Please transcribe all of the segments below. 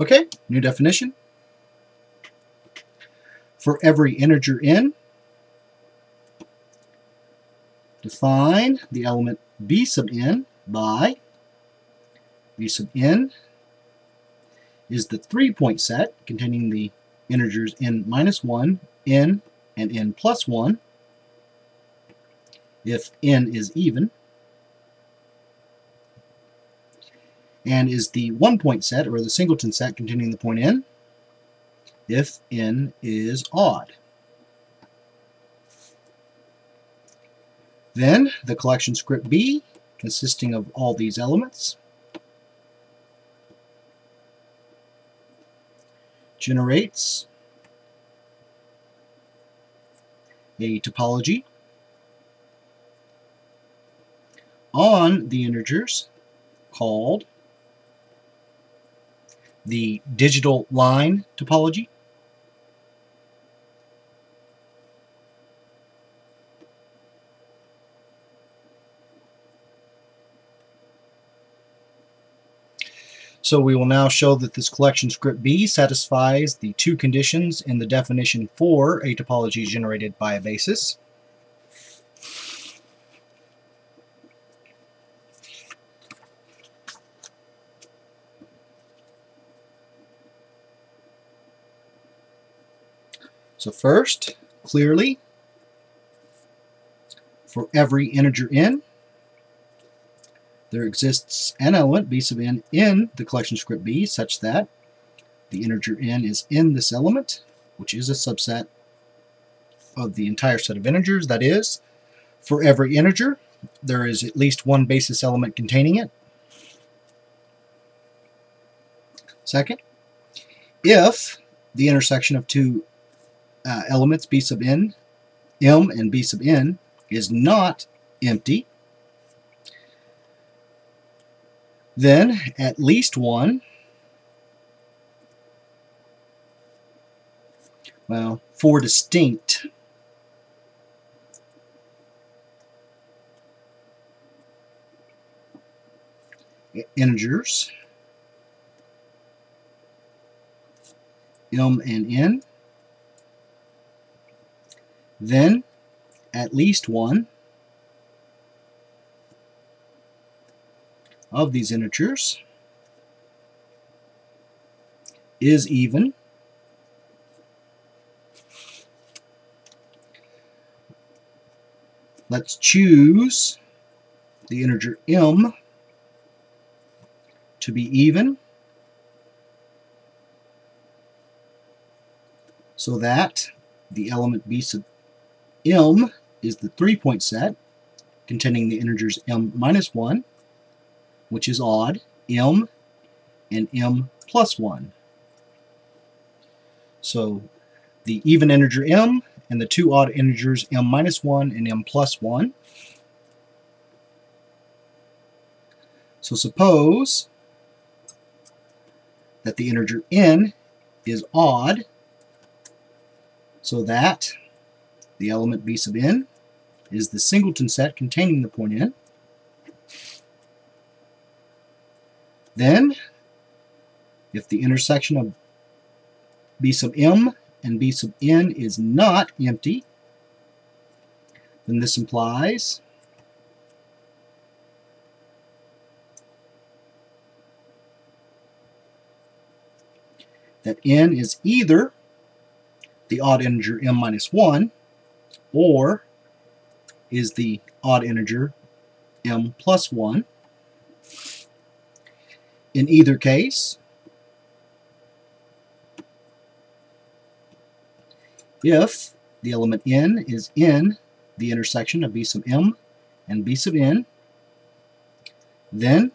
Okay, new definition. For every integer n, define the element b sub n by b sub n is the three-point set containing the integers n minus 1, n, and n plus 1 if n is even, and is the one-point set, or the singleton set containing the point n, if n is odd. Then the collection script B, consisting of all these elements, generates a topology on the integers called the digital line topology. So we will now show that this collection script B satisfies the two conditions in the definition for a topology generated by a basis. So first, clearly, for every integer n, there exists an element, b sub n, in the collection script B such that the integer n is in this element, which is a subset of the entire set of integers. That is, for every integer, there is at least one basis element containing it. Second, if the intersection of two uh, elements b sub n, m and b sub n, is not empty, then at least one, well, four distinct. Integers, m and n, then at least one of these integers is even. Let's choose the integer m to be even. So that the element b sub m is the three-point set containing the integers m minus 1 which is odd, m and m plus 1. So the even integer m and the two odd integers m minus 1 and m plus 1. So suppose that the integer n is odd so that the element b sub n is the singleton set containing the point n. Then, if the intersection of b sub m and b sub n is not empty, then this implies that n is either the odd integer m minus 1 or is the odd integer m plus 1. In either case, if the element n is in the intersection of b sub m and b sub n, then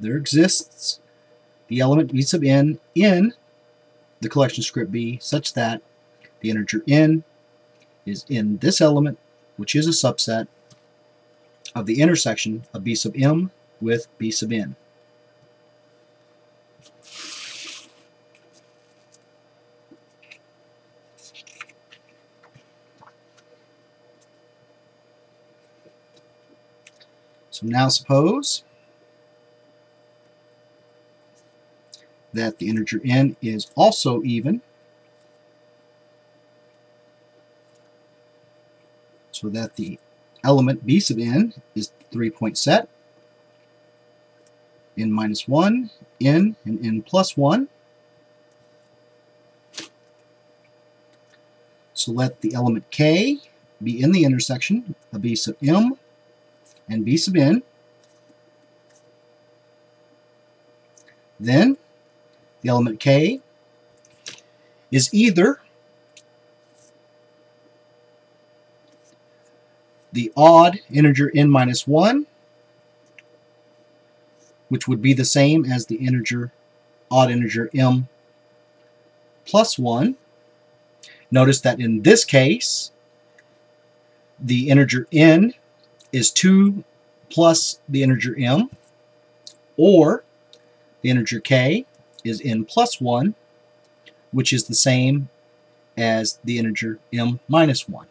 there exists the element b sub n in the collection script B such that the integer n is in this element, which is a subset of the intersection of b sub m with b sub n. So now suppose that the integer n is also even. So that the element b sub n is three-point set, n minus 1, n, and n plus 1. So let the element k be in the intersection of b sub m and b sub n. Then the element k is either the odd integer n minus 1, which would be the same as the integer odd integer m plus 1. Notice that in this case, the integer n is 2 plus the integer m, or the integer k is n plus 1, which is the same as the integer m minus 1.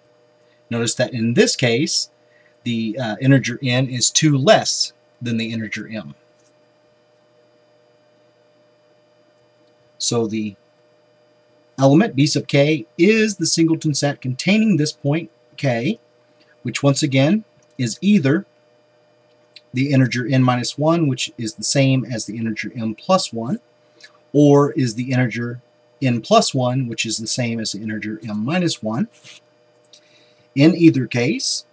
Notice that in this case, the uh, integer n is 2 less than the integer m. So the element b sub k is the singleton set containing this point k, which once again is either the integer n minus 1, which is the same as the integer m plus 1, or is the integer n plus 1, which is the same as the integer m minus 1. In either case,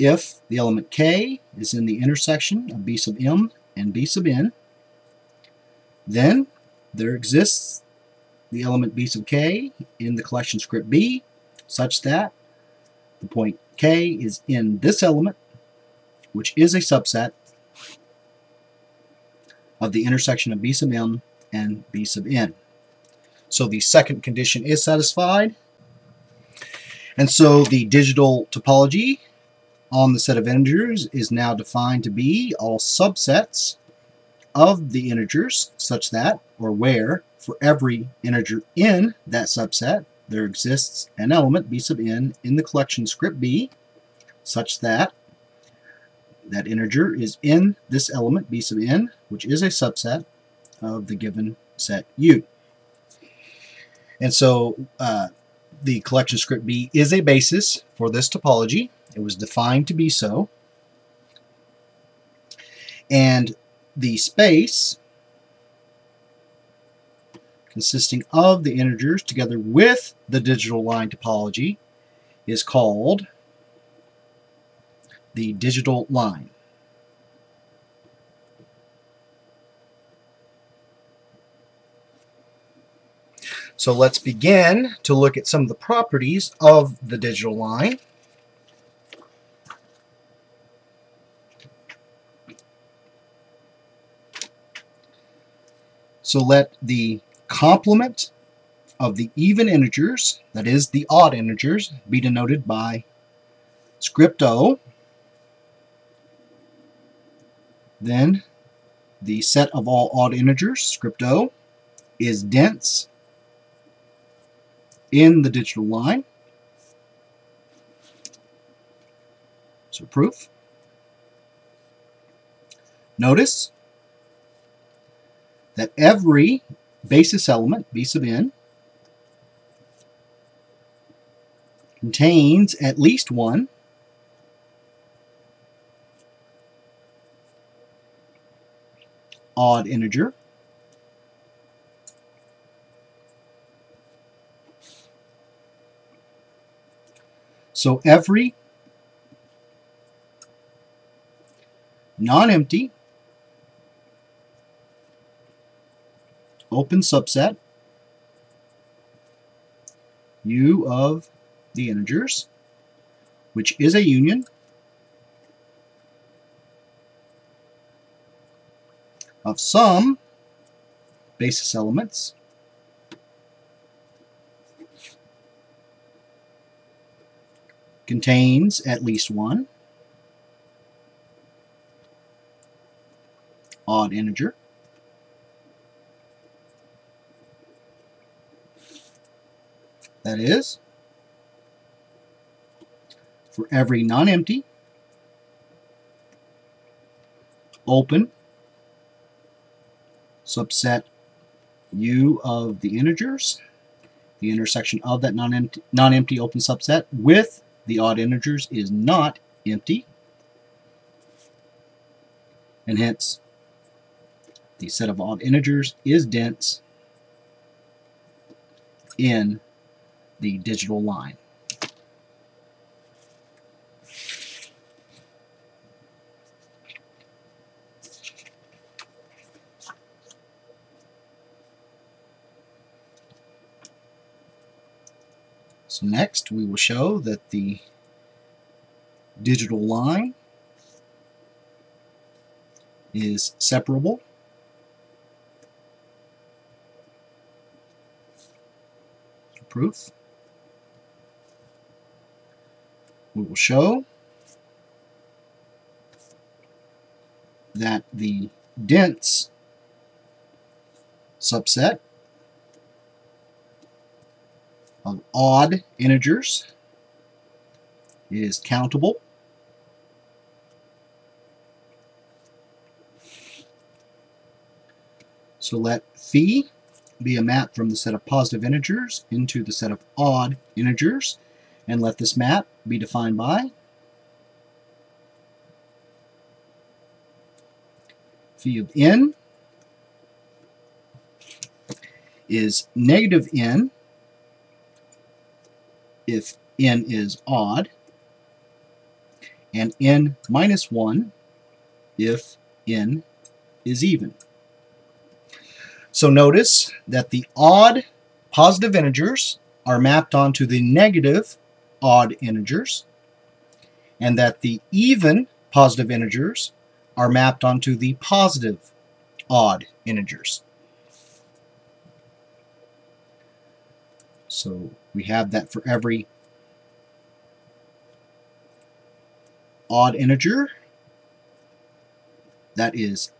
if the element k is in the intersection of b sub m and b sub n, then there exists the element b sub k in the collection script B such that the point k is in this element, which is a subset of the intersection of b sub m and b sub n. So the second condition is satisfied. And so the digital topology on the set of integers is now defined to be all subsets of the integers such that, or where, for every integer in that subset, there exists an element b sub n in the collection script B such that that integer is in this element b sub n, which is a subset of the given set U. And so uh, the collection script B is a basis for this topology. It was defined to be so. And the space consisting of the integers together with the digital line topology is called the digital line. So let's begin to look at some of the properties of the digital line. So let the complement of the even integers, that is the odd integers, be denoted by script O. Then the set of all odd integers, script O, is dense in the digital line. So proof. Notice that every basis element, B sub n, contains at least one odd integer So every non-empty open subset U of the integers, which is a union of some basis elements contains at least one odd integer. That is, for every non-empty open subset u of the integers, the intersection of that non-empty non-empty open subset with the odd integers is not empty, and hence the set of odd integers is dense in the digital line. So next we will show that the digital line is separable proof. We will show that the dense subset of odd integers is countable. So let phi be a map from the set of positive integers into the set of odd integers and let this map be defined by phi of n is negative n if n is odd and n minus 1 if n is even. So notice that the odd positive integers are mapped onto the negative odd integers, and that the even positive integers are mapped onto the positive odd integers. So we have that for every odd integer that is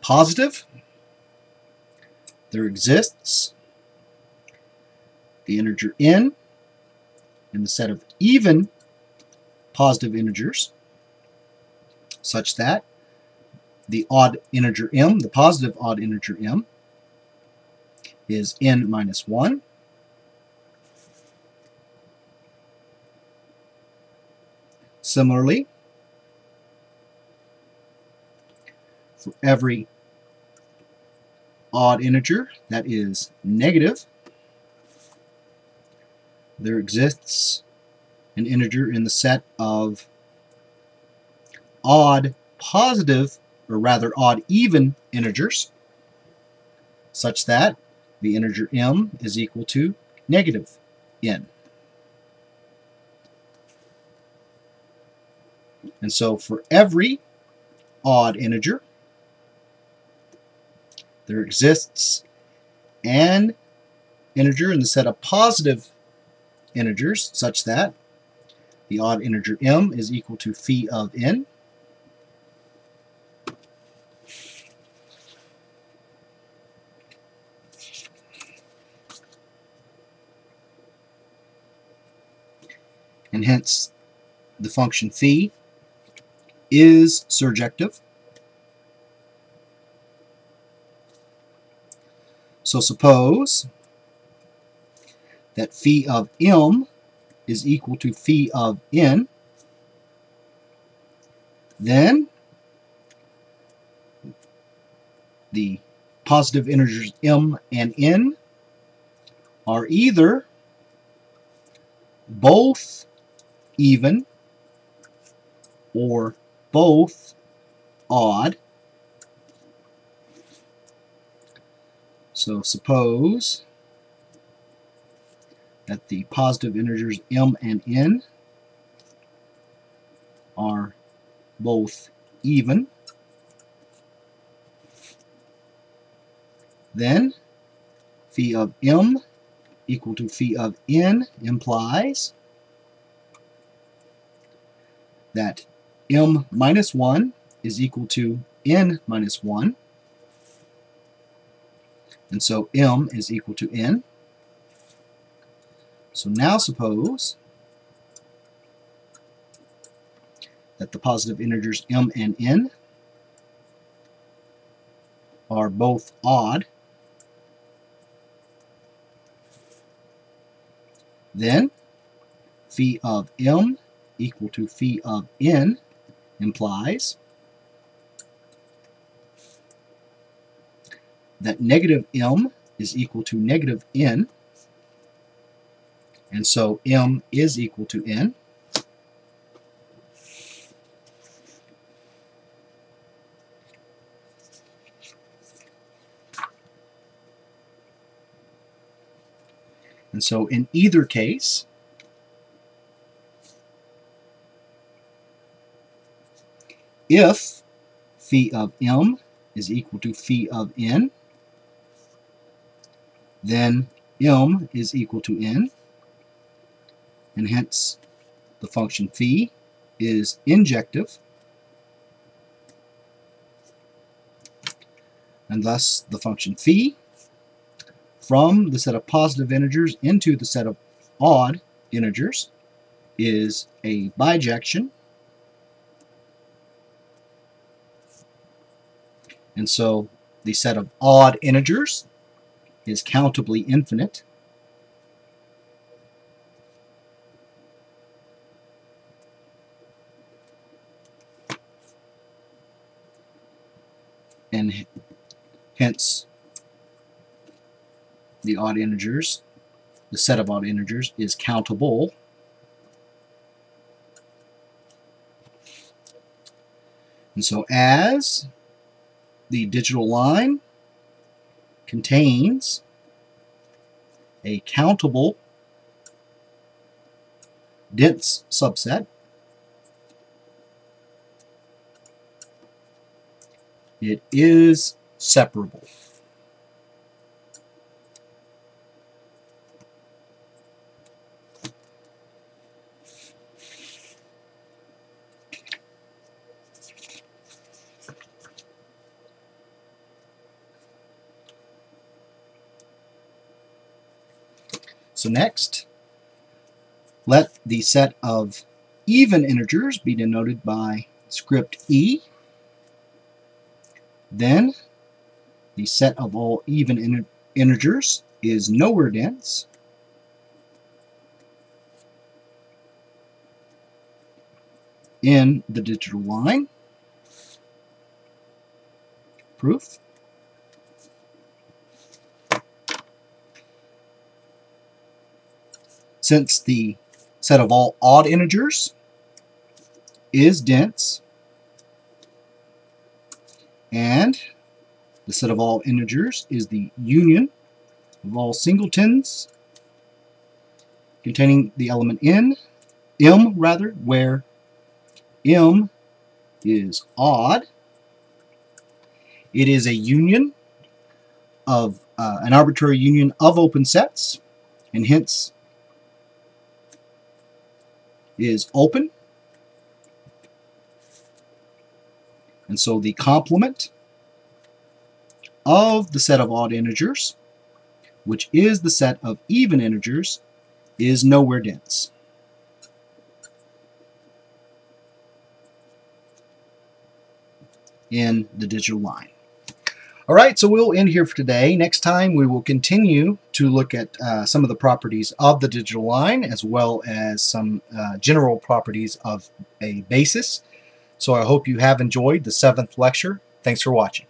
positive there exists the integer n in the set of even positive integers such that the odd integer m, the positive odd integer m, is n minus 1. Similarly, for every odd integer that is negative, there exists an integer in the set of odd positive, or rather odd even integers, such that the integer m is equal to negative n. And so for every odd integer, there exists an integer in the set of positive integers such that the odd integer m is equal to phi of n. And hence the function phi is surjective. So suppose that phi of m is equal to phi of n, then the positive integers m and n are either both even or both odd. So suppose that the positive integers m and n are both even, then phi of m equal to phi of n implies that m minus 1 is equal to n minus 1 and so m is equal to n. So now suppose that the positive integers m and n are both odd, then phi of m equal to phi of n implies that negative m is equal to negative n, and so m is equal to n. And so in either case, if phi of m is equal to phi of n, then m is equal to n, and hence the function phi is injective, and thus the function phi from the set of positive integers into the set of odd integers is a bijection. And so the set of odd integers is countably infinite. And hence the odd integers, the set of odd integers, is countable. And so as the digital line contains a countable dense subset, it is separable. So next, let the set of even integers be denoted by script E. Then the set of all even in integers is nowhere dense. in the digital line. Proof. Since the set of all odd integers is dense and the set of all integers is the union of all singletons containing the element n, m rather, where m is odd. It is a union of uh, an arbitrary union of open sets and hence is open. And so the complement of the set of odd integers, which is the set of even integers, is nowhere dense. in the digital line. All right, so we'll end here for today. Next time we will continue to look at uh, some of the properties of the digital line as well as some uh, general properties of a basis. So I hope you have enjoyed the seventh lecture. Thanks for watching.